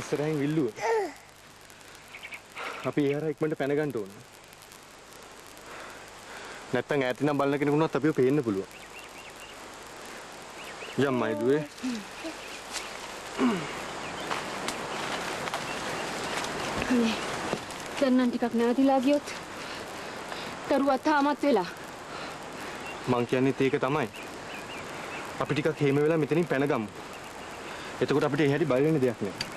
ඉස්සරහින් විල්ලුව. අපි ඒ හරහා ඉක්මනට පැන ගන්න ඕන. නැත්තම් ඈතින් බලන කෙනෙකුට අපිව පේන්න පුළුවන්. යම්මයි දුවේ. දැන් නම් ටිකක් නැවතිලා ගියොත් දරුවා තාමත් වෙලා මං කියන්නේත් ඒක තමයි. අපි ටිකක් හේම වෙලා මෙතනින් පැන ගමු. එතකොට අපිට ඒ හැටි බය වෙන්න දෙයක් නෑ.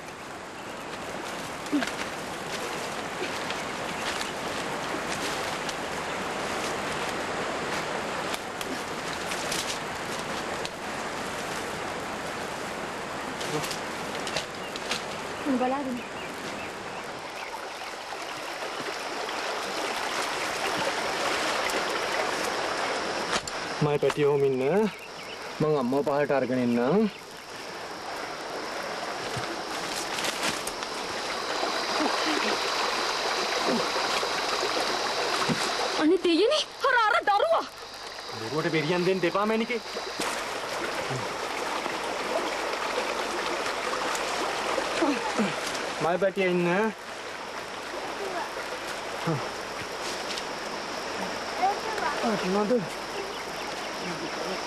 මයි පැටියෝම ඉන්න. මං අම්මව පහලට අරගෙන එන්නම්. අනේ දෙයනේ අර අර දරුවා දරුවට බෙරියන් දෙන්න එපා මැනිකේ. මයි පැටිය ඉන්න.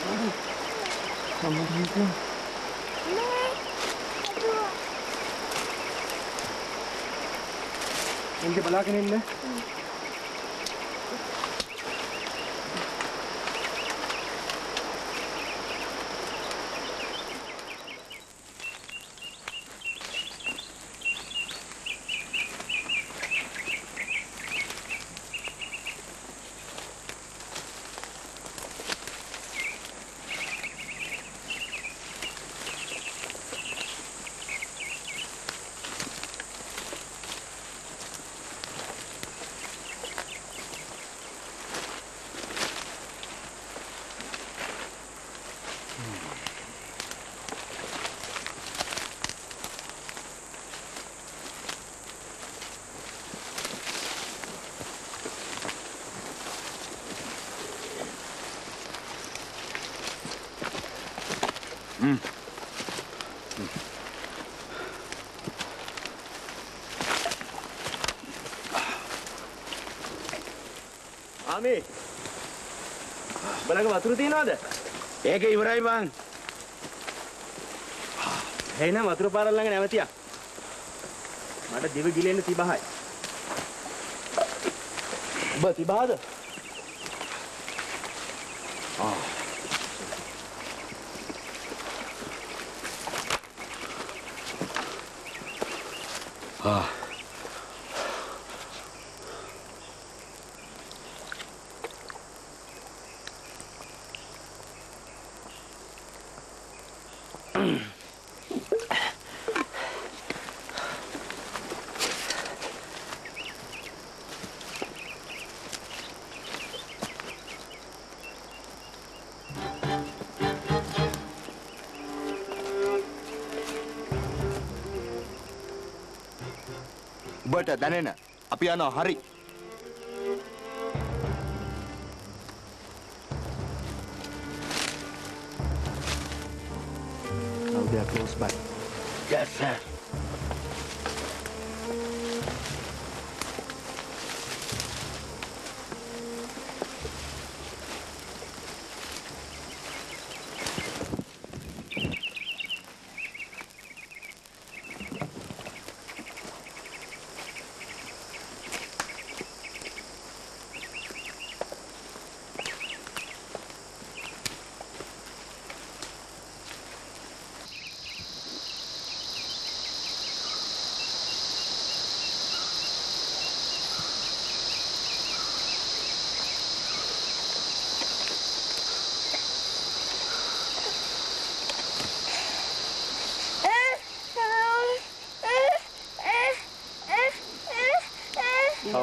Somebody here. इनके बला के नहीं වතුර තියනවද? ඒක ඉවරයි බං. එහෙනම් වතුර පාරල් ළඟ නැවතියා. මට දිව ගිලෙන්න තිබහයි. ඔබ තිබහද? ආ. උඹට දැනෙන. අපි යනවා. හරි.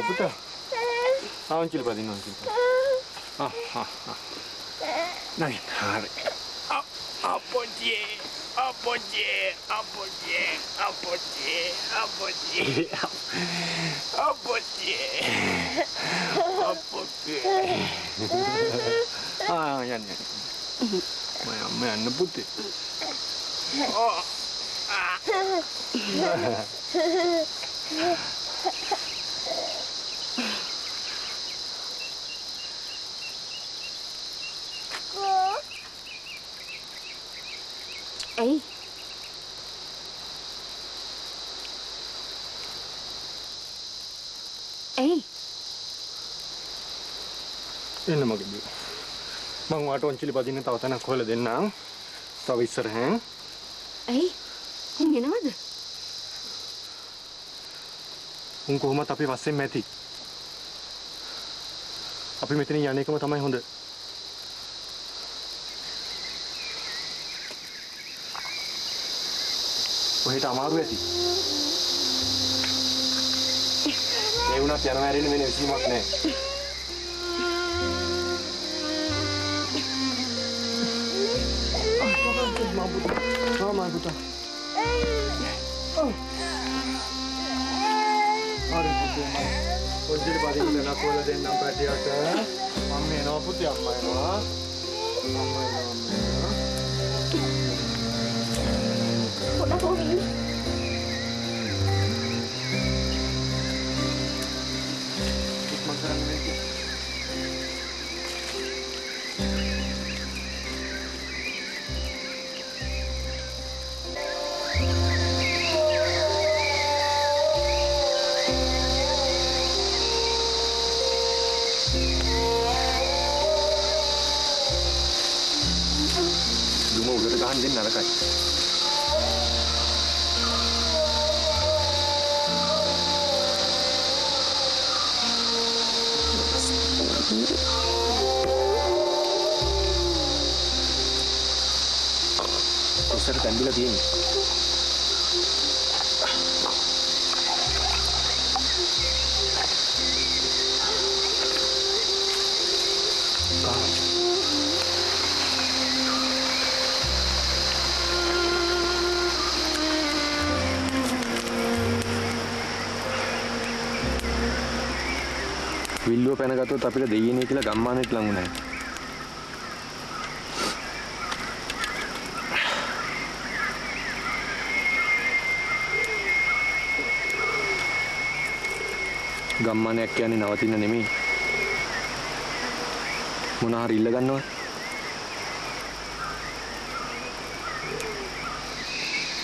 ආ පුතා. ආවංචිල පදින්න ආවංචිල. ආ ආ ආ. නයි හරි. අපොජේ අපොජේ අපොජේ අපොජේ අපොජේ අපොජේ අපොජේ ආ යන්න යන්න. මම අම්ම යන්න පුතේ. ඕ ආ ඇයි? ඇයි? එන්න මගේ බිය. මං වාට ඔංචිලි පදින්න තව තැනක් හොයලා දෙන්නම්. තව ඉස්සරහෙන්. ඇයි? උන් එනවද? උන් කොහොමත් අපි පස්සෙන් මැති. අපි මෙතන යන එකම තමයි හොඳ. ඔහෙට අමාරු ඇති. ඒ වුණත් යනවා ඇරෙන්න වෙන විසීමක් නැහැ. Ah, my puta. හරි පුතේ මම පදින්න දෙනක් හොයලා දෙන්නම් පැටියට මම එනවා පුතේ අම්මා එනවා අම්මා එනවා ගහන්න දෙන්න නරකයි උස්සට තැඹිලා තියෙන්නේ. විල්ලුව පැනගත්තොත් අපිට දෙයියනේ කියලා ගම්මානෙට ලඟු නැහැ. ගම්මානයක් කියන්නේ නවතින්න නෙමෙයි. මොන හරි ඉල්ල ගන්නවා.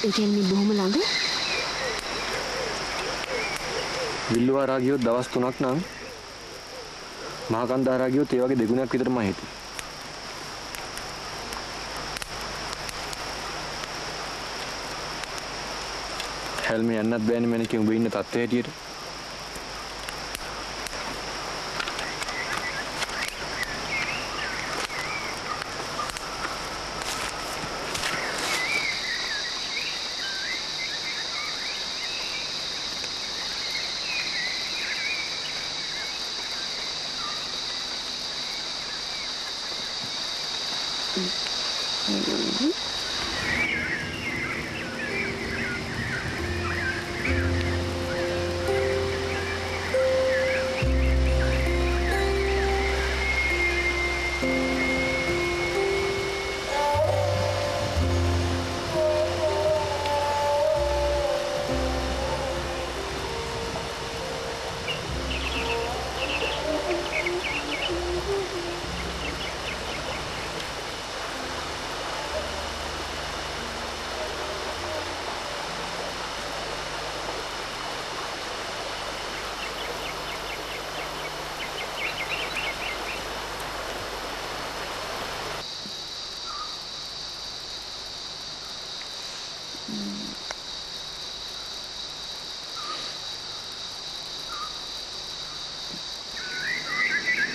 ඒ කියන්නේ බොහොම ළඟ? විල්ලුව හරහා ගියොත් දවස් 3ක් නම් මහකන්ද හරහා ගියොත් ඒ වගේ දෙගුණයක් විතරම හිතේ. හැල්ම යන්නත් බෑනේ මැනිකේ උඹ ඉන්න තත්ත්වය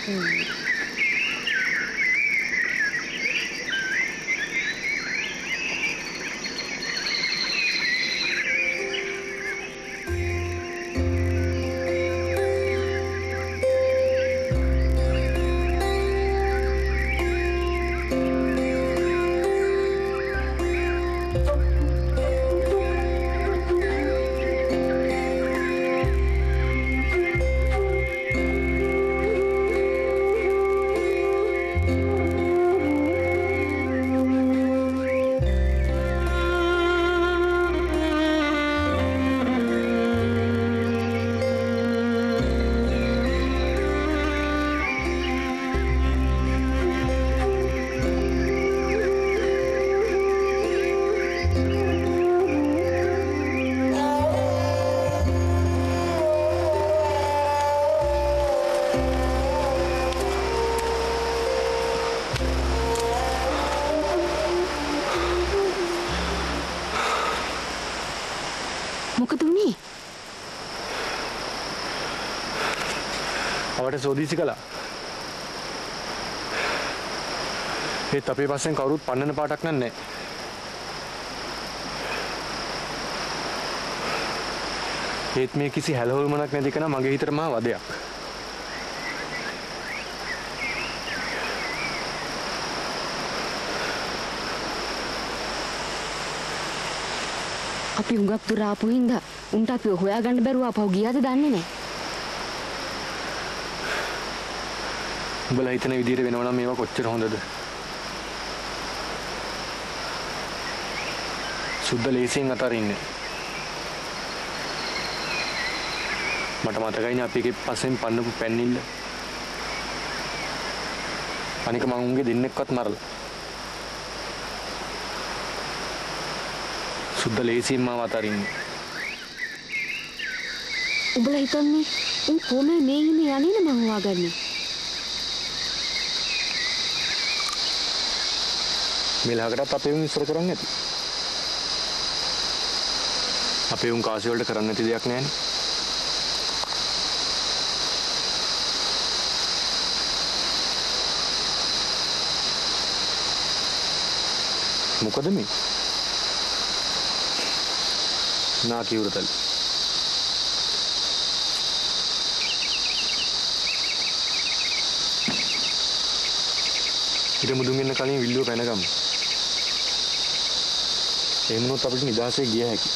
Mm. අවට සෝදීසි කළා. ඒත් අපේ පස්සෙන් කවුරුත් පන්නන පාටක් නෑ. ඒත් මේ කිසි හැලහොල්මනක් නැති කෙනා මගේ හිතට මහා වදයක්. අපි හුඟක් දුර ආපු හින්දා උන්ට අපිව හොයාගන්න බැරුව අපව ගියාද දන්නේ නැහැ. උඹලා හිතන විදිහට වෙනවා නම් මේවා කොච්චර හොඳද? සුද්ධ ලේසියෙන් අතරින්නේ. මට මතකයිනේ අපි එකේ පස්සෙන් පන්නපු පැන්නිල්ල. අනික මං උන්ගේ දෙන්නෙක්වත් මරලා. සුද්ධ ලේසියෙන් මාව අතරින්නේ. උඹලා හිතන්නේ උන් කොහොමද මේ ඉන්නේ යන්නේ මං හොයාගන්නේ? මෙලහකටත් අපේ උන් ඉස්සර කරන්නේ නැති. අපේ උන් කාසි වලට කරන්න නැති දෙයක් නැහැනේ. මොකද මේ? නාකි උරතල්. ඉර මුදුන් එන්න කලින් විල්ලුව පැනගමු. එහෙම වුණොත් අපිට නිදහසේ ගිය හැකියි.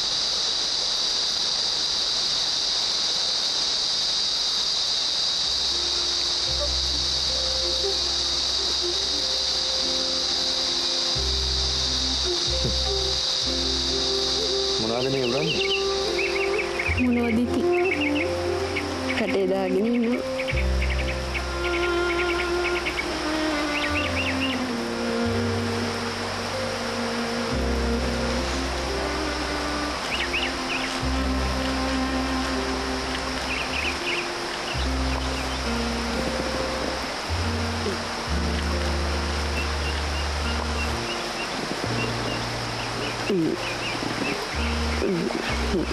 මොනවද මේ උරන්නේ? මොනවද ඉතින්? කටේ දාගෙන ඉන්නවා. うん。うん。うん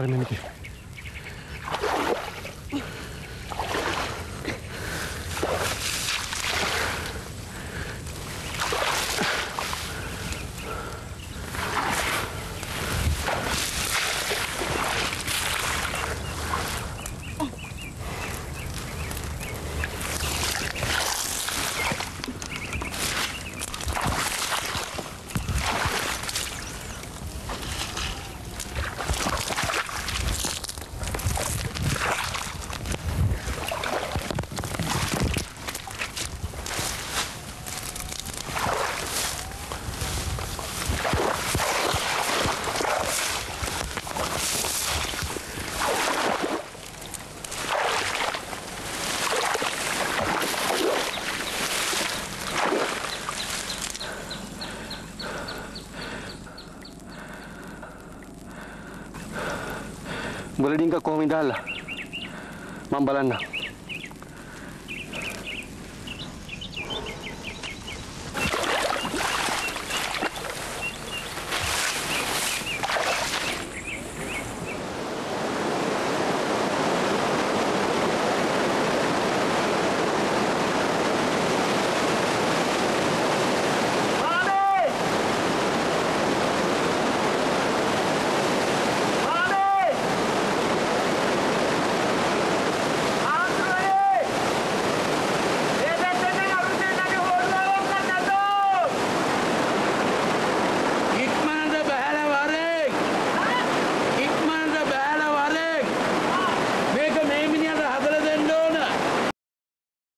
Παρελίνικη. Boleh tinggal kau minta lah. Mambalana.